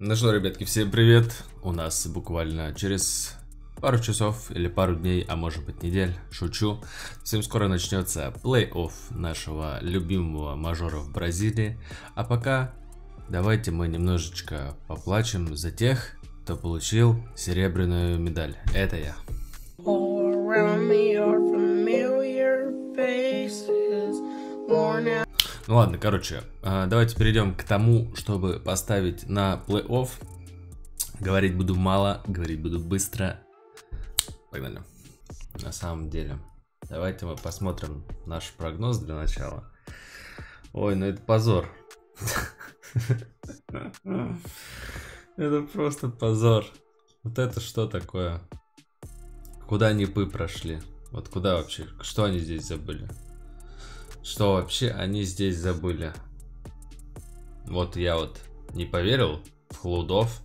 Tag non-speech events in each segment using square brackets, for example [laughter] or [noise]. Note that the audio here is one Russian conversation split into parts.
Ну что, ребятки, всем привет! У нас буквально через пару часов или пару дней, а может быть недель, шучу, всем скоро начнется плей-офф нашего любимого мажора в Бразилии. А пока давайте мы немножечко поплачем за тех, кто получил серебряную медаль. Это я. Ну ладно, короче, а, давайте перейдем к тому, чтобы поставить на плей-офф. Говорить буду мало, говорить буду быстро. Погнали. На самом деле, давайте мы посмотрим наш прогноз для начала. Ой, ну это позор. [laughs] Это просто позор. Вот это что такое? Куда они пы прошли? Вот куда вообще? Что они здесь забыли? Что вообще они здесь забыли? Вот я вот не поверил в Хлудов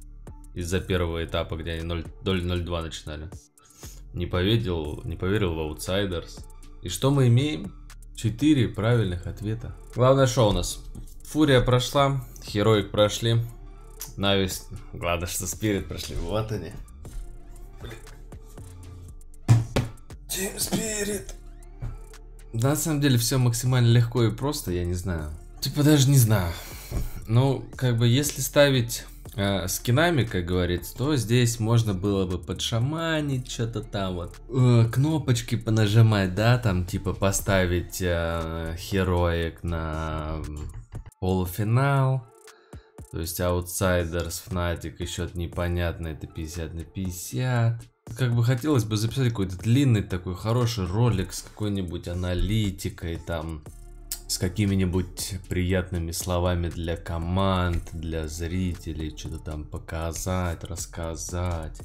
из-за первого этапа, где они 0.02 начинали. Не поверил, не поверил в Outsiders. И что мы имеем? Четыре правильных ответа. Главное, что у нас? Фурия прошла, Хероик прошли, Навис, главное, что Спирит прошли. Вот они. Тим Спирит. На самом деле все максимально легко и просто, я не знаю. Типа даже не знаю. Ну, как бы если ставить э, скинами, как говорится, то здесь можно было бы подшаманить что-то там вот. Э, кнопочки понажимать, да, там типа поставить э, хероик на полуфинал. То есть Outsiders, Fnatic, еще непонятно, это 50 на 50. Как бы хотелось бы записать какой-то длинный такой хороший ролик с какой-нибудь аналитикой там, с какими-нибудь приятными словами для команд, для зрителей, что-то там показать, рассказать.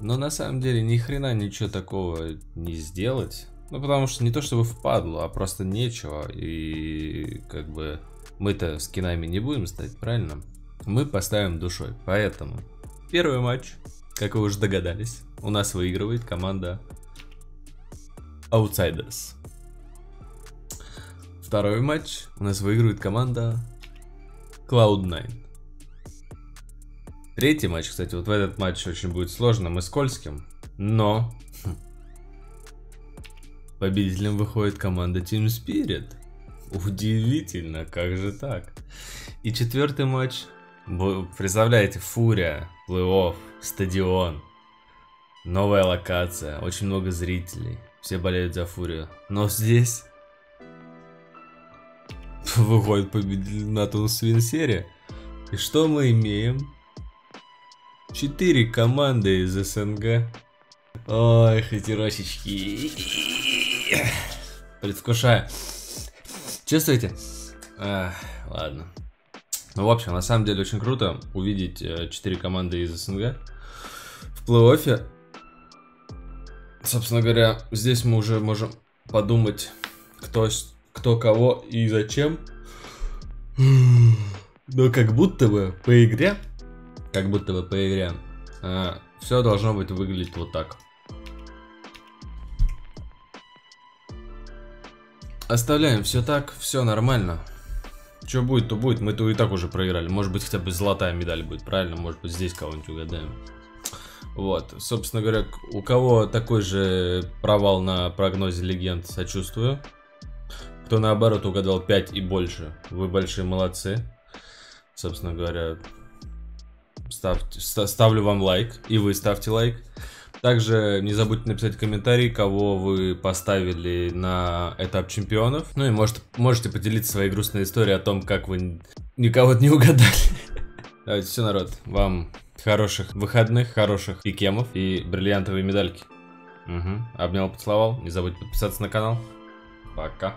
Но на самом деле ни хрена ничего такого не сделать. Ну, потому что не то чтобы впадло, а просто нечего. И как бы мы-то с кинами не будем стать, правильно? Мы поставим душой. Поэтому первый матч как вы уже догадались, у нас выигрывает команда Outsiders. Второй матч у нас выигрывает команда Cloud9. Третий матч, кстати, вот в этот матч очень будет сложным и скользким, но [laughs] победителем выходит команда Team Spirit. Удивительно, как же так? И четвертый матч, представляете, Фурия, плей-офф, стадион, новая локация, очень много зрителей, все болеют за Фурию. Но здесь [laughs] выходит победитель Натан Свин серия. И что мы имеем? Четыре команды из СНГ. Ой, хатиросички. Предвкушаю. Чувствуете? А, ладно. Ну, в общем, на самом деле очень круто увидеть э, четыре команды из СНГ в плей-оффе. Собственно говоря, здесь мы уже можем подумать, кто, кто кого и зачем. Но как будто бы по игре, как будто бы по игре, э, все должно быть выглядеть вот так. Оставляем все так, все нормально. Что будет, то будет. Мы-то и так уже проиграли. Может быть, хотя бы золотая медаль будет, правильно? Может быть, здесь кого-нибудь угадаем. Вот, собственно говоря, у кого такой же провал на прогнозе легенд, сочувствую. Кто наоборот угадал 5 и больше, вы большие молодцы. Собственно говоря, ставьте, ставлю вам лайк, и вы ставьте лайк. Также не забудьте написать комментарий, кого вы поставили на этап чемпионов. Ну и может, можете поделиться своей грустной историей о том, как вы никого не угадали. [laughs] Давайте, все, народ, вам хороших выходных, хороших пикемов и бриллиантовые медальки. Угу. Обнял, поцеловал. Не забудьте подписаться на канал. Пока.